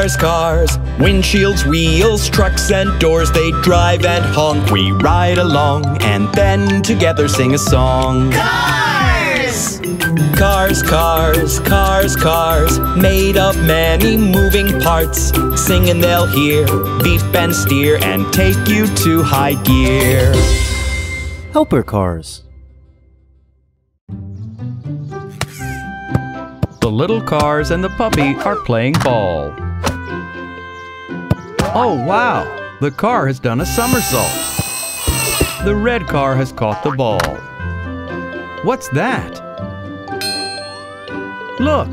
Cars, cars, windshields, wheels, trucks and doors, they drive and honk. We ride along and then together sing a song. Cars! Cars, cars, cars, cars, made of many moving parts. Singing they'll hear, beep and steer, and take you to high gear. Helper cars. The little cars and the puppy are playing ball. Oh wow! The car has done a somersault. The red car has caught the ball. What's that? Look!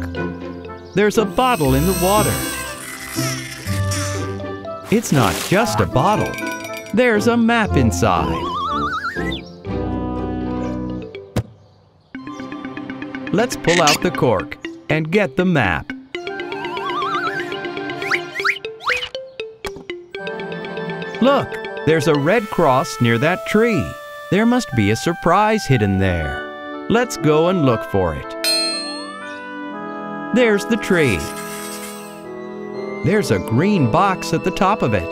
There's a bottle in the water. It's not just a bottle. There's a map inside. Let's pull out the cork and get the map. Look, there's a red cross near that tree. There must be a surprise hidden there. Let's go and look for it. There's the tree. There's a green box at the top of it.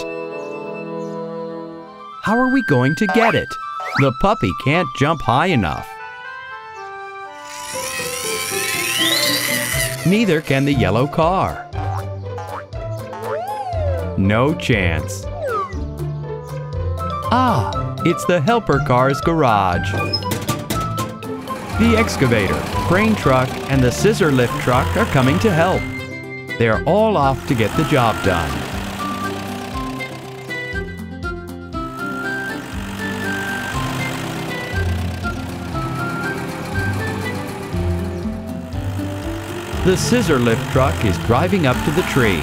How are we going to get it? The puppy can't jump high enough. Neither can the yellow car. No chance. Ah, it's the helper car's garage. The excavator, crane truck, and the scissor lift truck are coming to help. They're all off to get the job done. The scissor lift truck is driving up to the tree.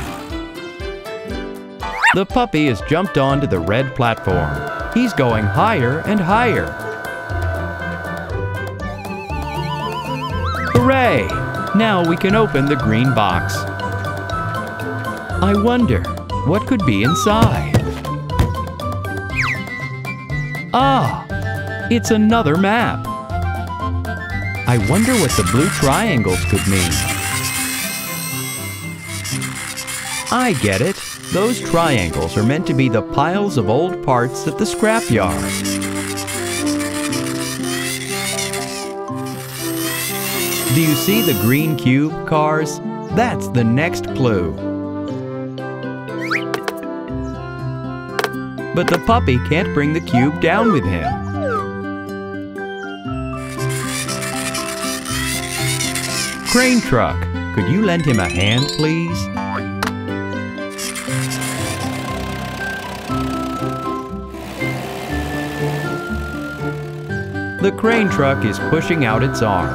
The puppy has jumped onto the red platform. He's going higher and higher. Hooray! Now we can open the green box. I wonder, what could be inside? Ah, it's another map. I wonder what the blue triangles could mean. I get it. Those triangles are meant to be the piles of old parts at the scrapyard. Do you see the green cube, cars? That's the next clue. But the puppy can't bring the cube down with him. Crane truck, could you lend him a hand, please? The crane truck is pushing out its arm.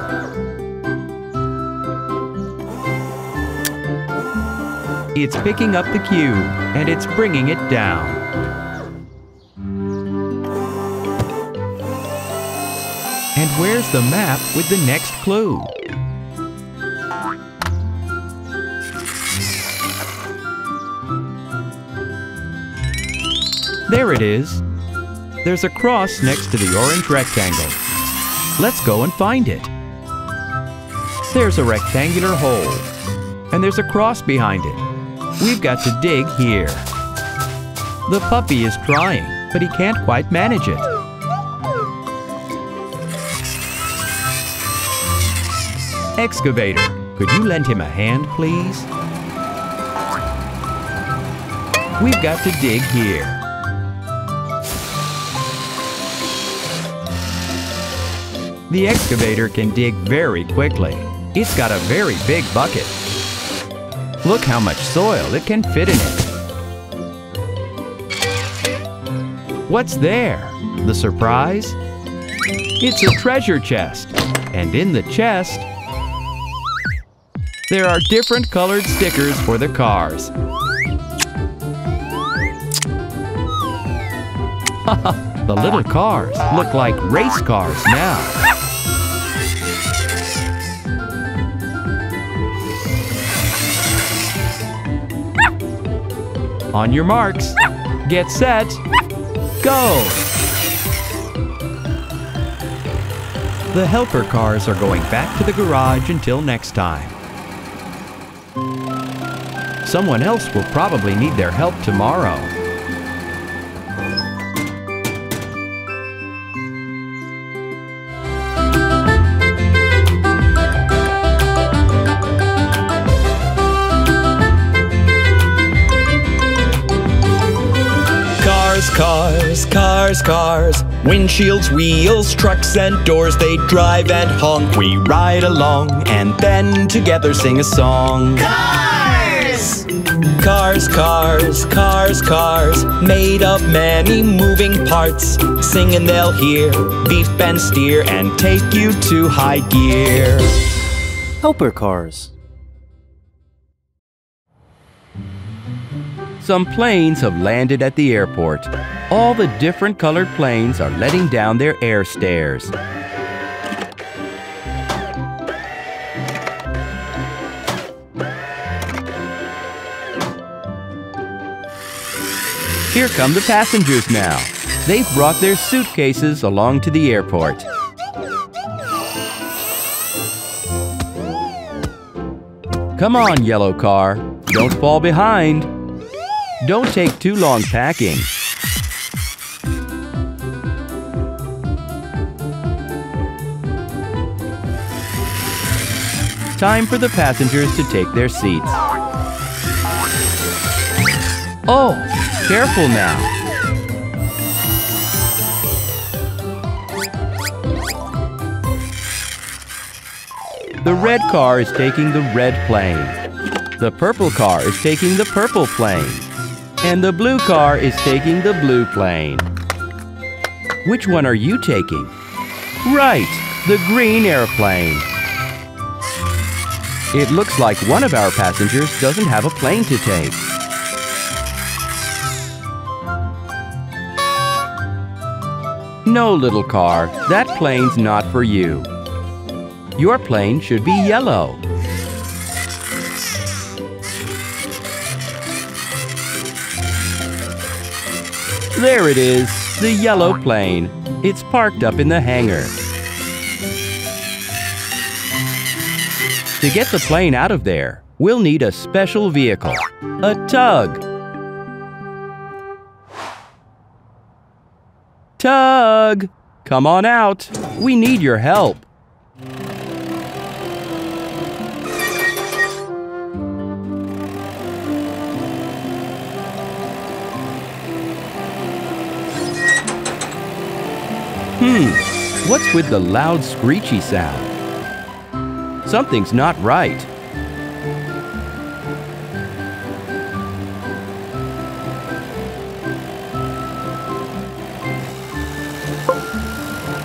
It's picking up the cube and it's bringing it down. And where's the map with the next clue? There it is. There's a cross next to the orange rectangle. Let's go and find it. There's a rectangular hole, and there's a cross behind it. We've got to dig here. The puppy is trying, but he can't quite manage it. Excavator, could you lend him a hand, please? We've got to dig here. The excavator can dig very quickly. It's got a very big bucket. Look how much soil it can fit in it. What's there? The surprise? It's a treasure chest. And in the chest, there are different colored stickers for the cars. the little cars look like race cars now. On your marks, get set, go! The helper cars are going back to the garage until next time. Someone else will probably need their help tomorrow. Cars, cars, cars. Windshields, wheels, trucks, and doors. They drive and honk. We ride along and then together sing a song. Cars! Cars, cars, cars, cars. Made of many moving parts. Sing and they'll hear. Beep and steer and take you to high gear. Helper cars. Some planes have landed at the airport. All the different colored planes are letting down their air stairs. Here come the passengers now. They've brought their suitcases along to the airport. Come on, yellow car. Don't fall behind. Don't take too long packing. Time for the passengers to take their seats. Oh, careful now. The red car is taking the red plane. The purple car is taking the purple plane. And the blue car is taking the blue plane. Which one are you taking? Right, the green airplane. It looks like one of our passengers doesn't have a plane to take. No, little car, that plane's not for you. Your plane should be yellow. There it is, the yellow plane. It's parked up in the hangar. To get the plane out of there, we'll need a special vehicle, a tug. Tug! Come on out. We need your help. Hmm, what's with the loud screechy sound? Something's not right.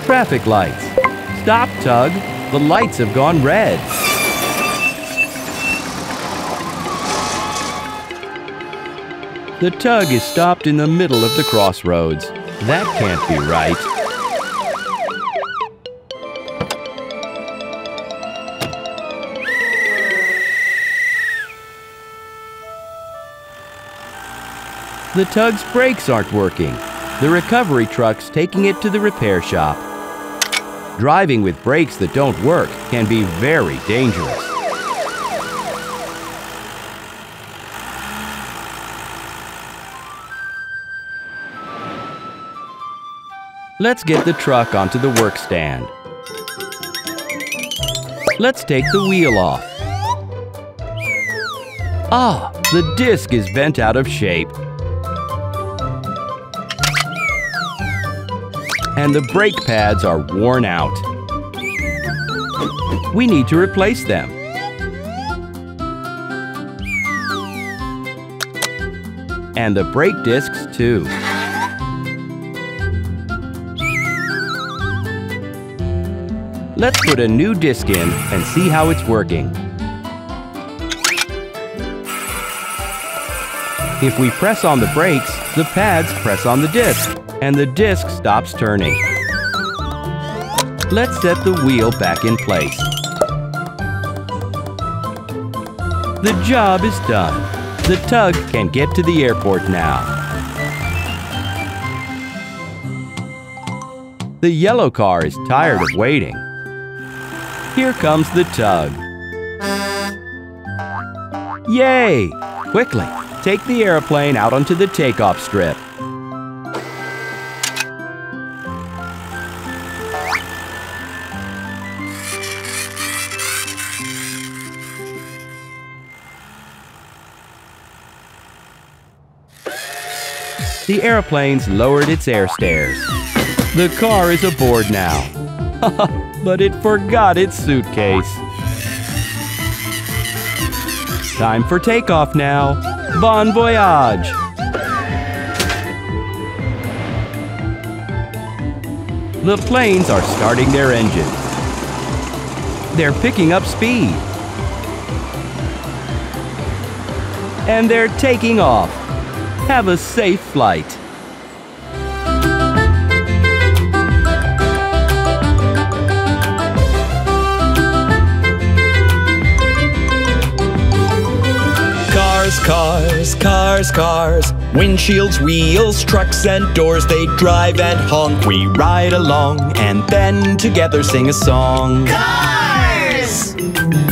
Traffic lights. Stop, Tug. The lights have gone red. The tug is stopped in the middle of the crossroads. That can't be right. The tug's brakes aren't working. The recovery truck's taking it to the repair shop. Driving with brakes that don't work can be very dangerous. Let's get the truck onto the work stand. Let's take the wheel off. Ah, the disc is bent out of shape. And the brake pads are worn out. We need to replace them. And the brake discs too. Let's put a new disc in and see how it's working. If we press on the brakes, the pads press on the disc, and the disc stops turning. Let's set the wheel back in place. The job is done. The tug can get to the airport now. The yellow car is tired of waiting. Here comes the tug. Yay! Quickly, take the airplane out onto the takeoff strip. Airplane's lowered its air stairs. The car is aboard now. but it forgot its suitcase. Time for takeoff now. Bon voyage! The planes are starting their engines. They're picking up speed. And they're taking off. Have a safe flight. Cars, cars, cars, cars. Windshields, wheels, trucks, and doors. They drive and honk. We ride along and then together sing a song. Cars!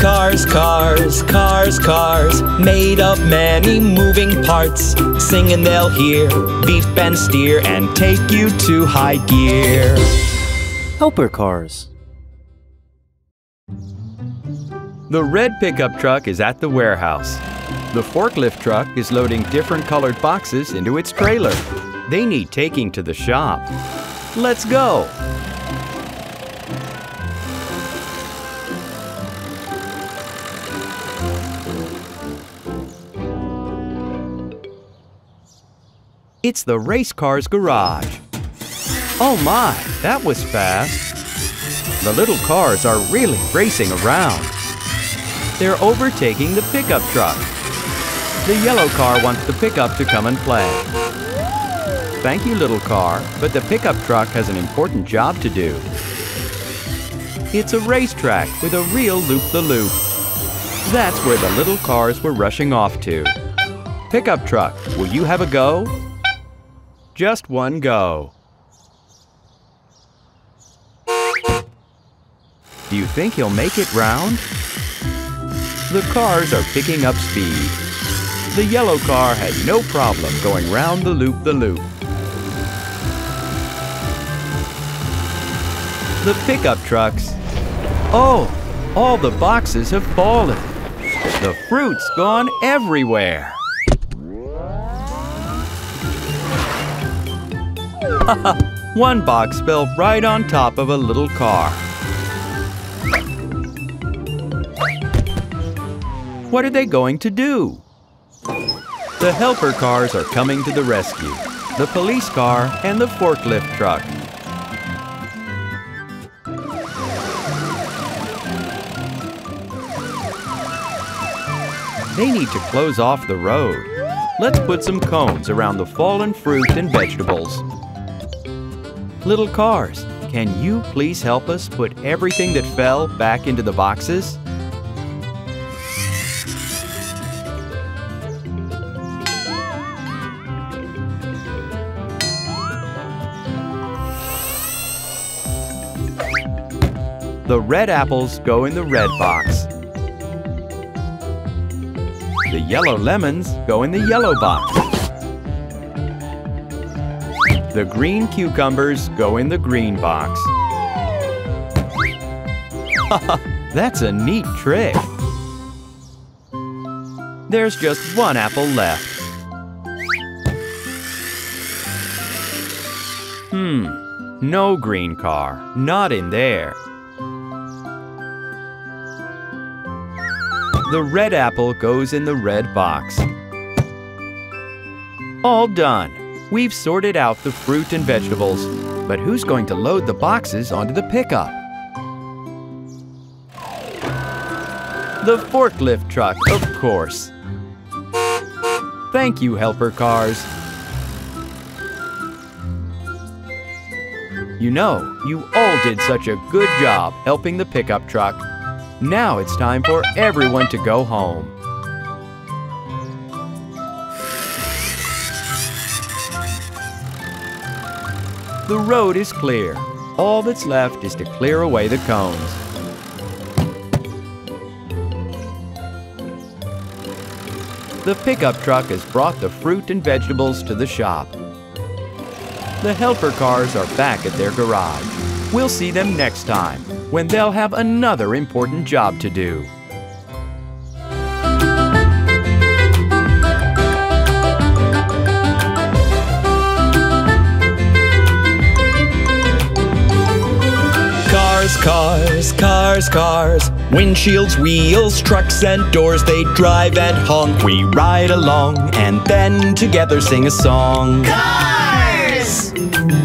Cars, cars, cars, cars. Made of many moving parts. Sing and they'll hear. Beep and steer and take you to high gear. Helper cars. The red pickup truck is at the warehouse. The forklift truck is loading different colored boxes into its trailer. They need taking to the shop. Let's go! It's the race car's garage. Oh my, that was fast. The little cars are really racing around. They're overtaking the pickup truck. The yellow car wants the pickup to come and play. Thank you, little car, but the pickup truck has an important job to do. It's a racetrack with a real loop-the-loop. That's where the little cars were rushing off to. Pickup truck, will you have a go? Just one go. Do you think he'll make it round? The cars are picking up speed. The yellow car had no problem going round the loop the loop. The pickup trucks. Oh, all the boxes have fallen. The fruit's gone everywhere. One box fell right on top of a little car. What are they going to do? The helper cars are coming to the rescue. The police car and the forklift truck. They need to close off the road. Let's put some cones around the fallen fruit and vegetables. Little cars, can you please help us put everything that fell back into the boxes? The red apples go in the red box. The yellow lemons go in the yellow box. The green cucumbers go in the green box. That's a neat trick. There's just one apple left. Hmm, no green car, not in there. The red apple goes in the red box. All done. We've sorted out the fruit and vegetables, but who's going to load the boxes onto the pickup? The forklift truck, of course. Thank you, helper cars. You know, you all did such a good job helping the pickup truck. Now it's time for everyone to go home. The road is clear. All that's left is to clear away the cones. The pickup truck has brought the fruit and vegetables to the shop. The helper cars are back at their garage. We'll see them next time when they'll have another important job to do. Cars, cars, cars, cars. Windshields, wheels, trucks, and doors. They drive and honk. We ride along and then together sing a song. Cars!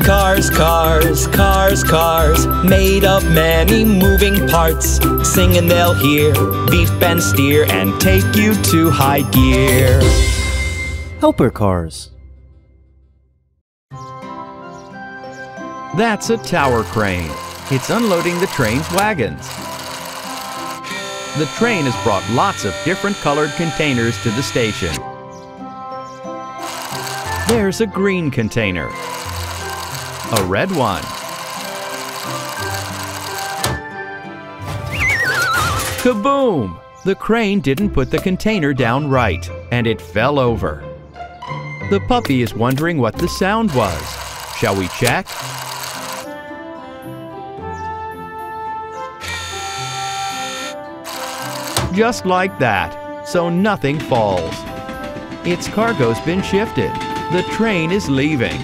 Cars, cars, cars, cars. Made of many moving parts. Sing and they'll hear. Beef and steer and take you to high gear. Helper cars. That's a tower crane. It's unloading the train's wagons. The train has brought lots of different colored containers to the station. There's a green container, a red one, Kaboom! The crane didn't put the container down right, and it fell over. The puppy is wondering what the sound was. Shall we check? Just like that, so nothing falls. Its cargo's been shifted. The train is leaving.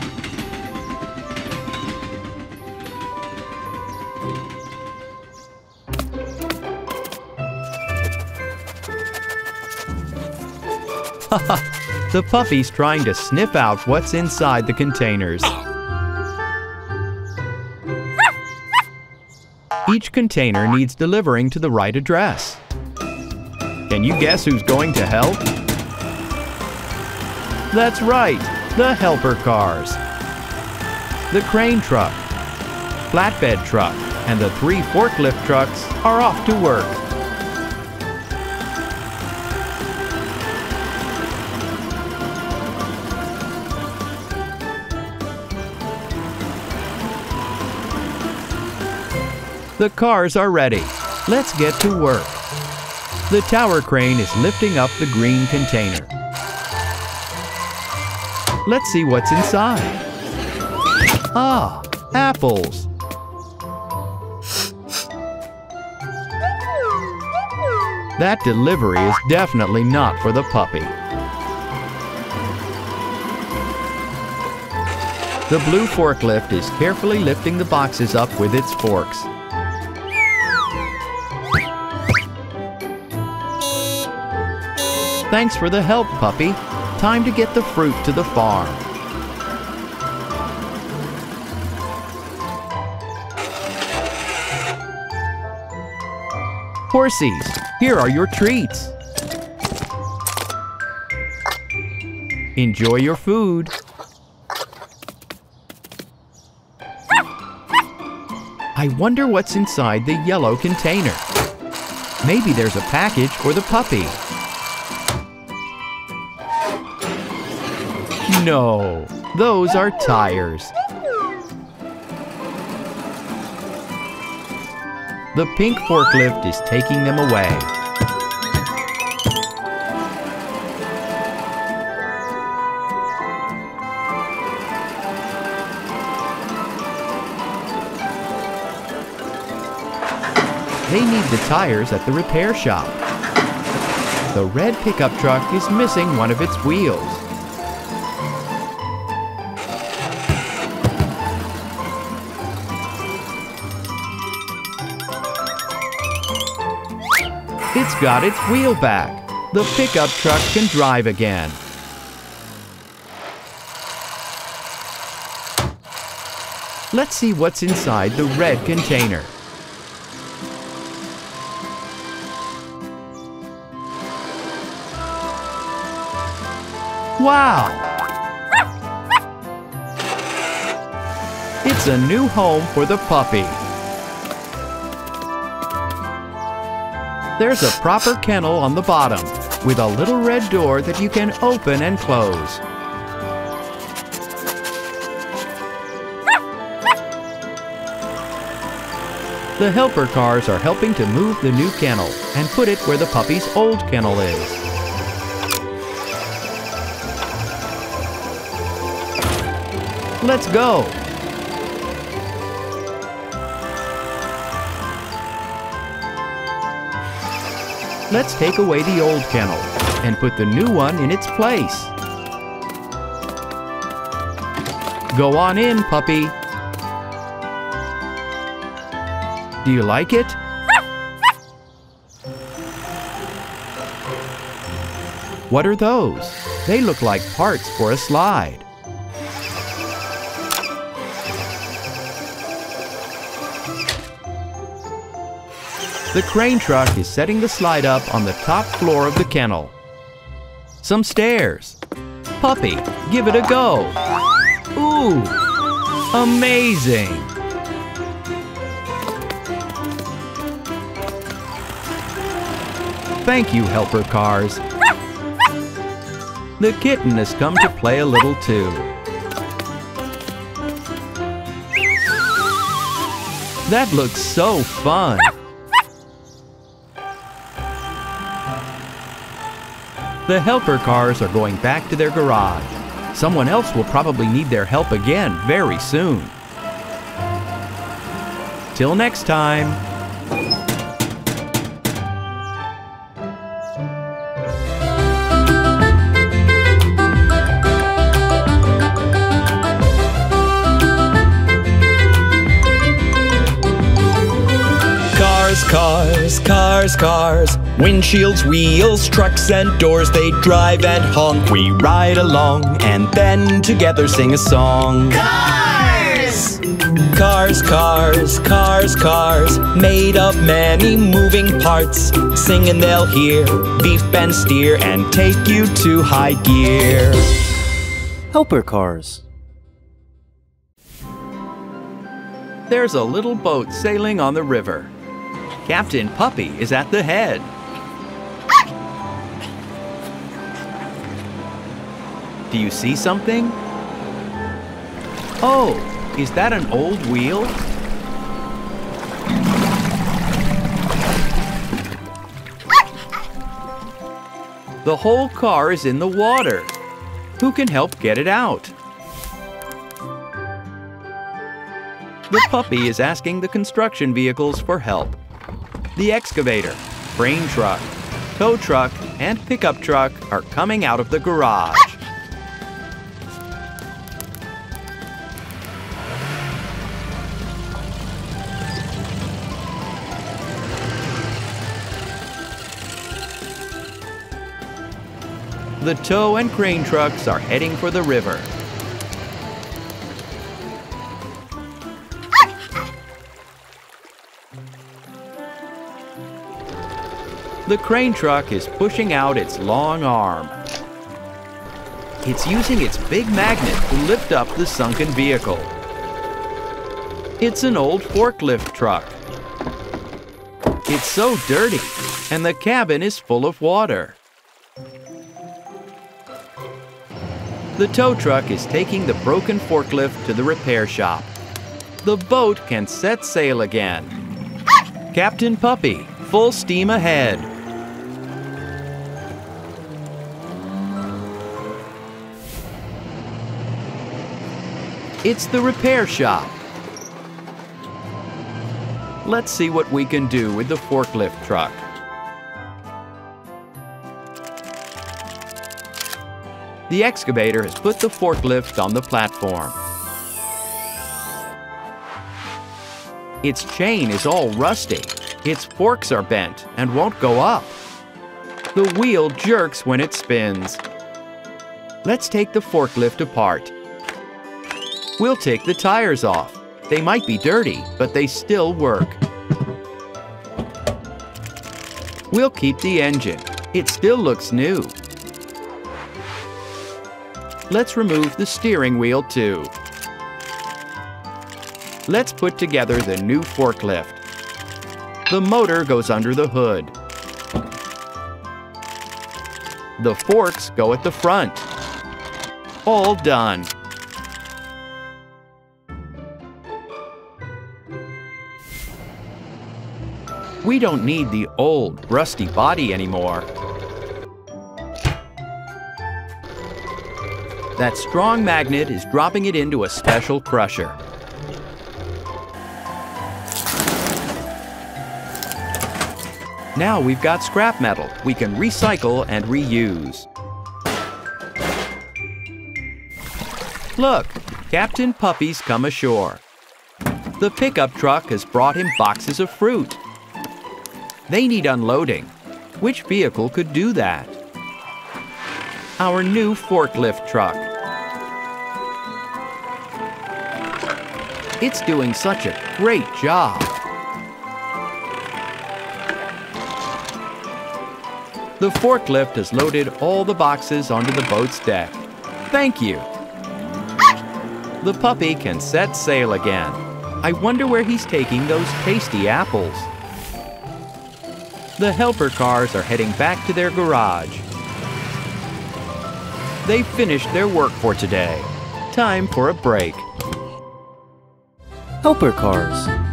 the puppy's trying to sniff out what's inside the containers. Each container needs delivering to the right address. Can you guess who's going to help? That's right, the helper cars. The crane truck, flatbed truck, and the three forklift trucks are off to work. The cars are ready. Let's get to work. The tower crane is lifting up the green container. Let's see what's inside. Ah, apples. That delivery is definitely not for the puppy. The blue forklift is carefully lifting the boxes up with its forks. Thanks for the help, puppy. Time to get the fruit to the farm. Horsies, here are your treats. Enjoy your food. I wonder what's inside the yellow container. Maybe there's a package for the puppy. No, those are tires. The pink forklift is taking them away. They need the tires at the repair shop. The red pickup truck is missing one of its wheels. Got its wheel back. The pickup truck can drive again. Let's see what's inside the red container. Wow! It's a new home for the puppy. There's a proper kennel on the bottom with a little red door that you can open and close. The helper cars are helping to move the new kennel and put it where the puppy's old kennel is. Let's go! Let's take away the old kennel and put the new one in its place. Go on in, puppy. Do you like it? What are those? They look like parts for a slide. The crane truck is setting the slide up on the top floor of the kennel. Some stairs. Puppy, give it a go. Ooh, amazing. Thank you, helper cars. The kitten has come to play a little too. That looks so fun. The helper cars are going back to their garage. Someone else will probably need their help again very soon. Till next time. Cars, cars, cars. Windshields, wheels, trucks, and doors. They drive and honk. We ride along and then together sing a song. Cars! Cars, cars, cars, cars. Made of many moving parts. Sing and they'll hear. Beef and steer and take you to high gear. Helper cars. There's a little boat sailing on the river. Captain Puppy is at the head. Do you see something? Oh, is that an old wheel? The whole car is in the water. Who can help get it out? The puppy is asking the construction vehicles for help. The excavator, crane truck, tow truck, and pickup truck are coming out of the garage. The tow and crane trucks are heading for the river. The crane truck is pushing out its long arm. It's using its big magnet to lift up the sunken vehicle. It's an old forklift truck. It's so dirty, and the cabin is full of water. The tow truck is taking the broken forklift to the repair shop. The boat can set sail again. Captain Puppy, full steam ahead. It's the repair shop. Let's see what we can do with the forklift truck. The excavator has put the forklift on the platform. Its chain is all rusty. Its forks are bent and won't go up. The wheel jerks when it spins. Let's take the forklift apart. We'll take the tires off. They might be dirty, but they still work. We'll keep the engine. It still looks new. Let's remove the steering wheel too. Let's put together the new forklift. The motor goes under the hood. The forks go at the front. All done. We don't need the old, rusty body anymore. That strong magnet is dropping it into a special crusher. Now we've got scrap metal we can recycle and reuse. Look, Captain Puppy's come ashore. The pickup truck has brought him boxes of fruit. They need unloading. Which vehicle could do that? Our new forklift truck. It's doing such a great job. The forklift has loaded all the boxes onto the boat's deck. Thank you. The puppy can set sail again. I wonder where he's taking those tasty apples. The helper cars are heading back to their garage. They've finished their work for today. Time for a break. Helper cars.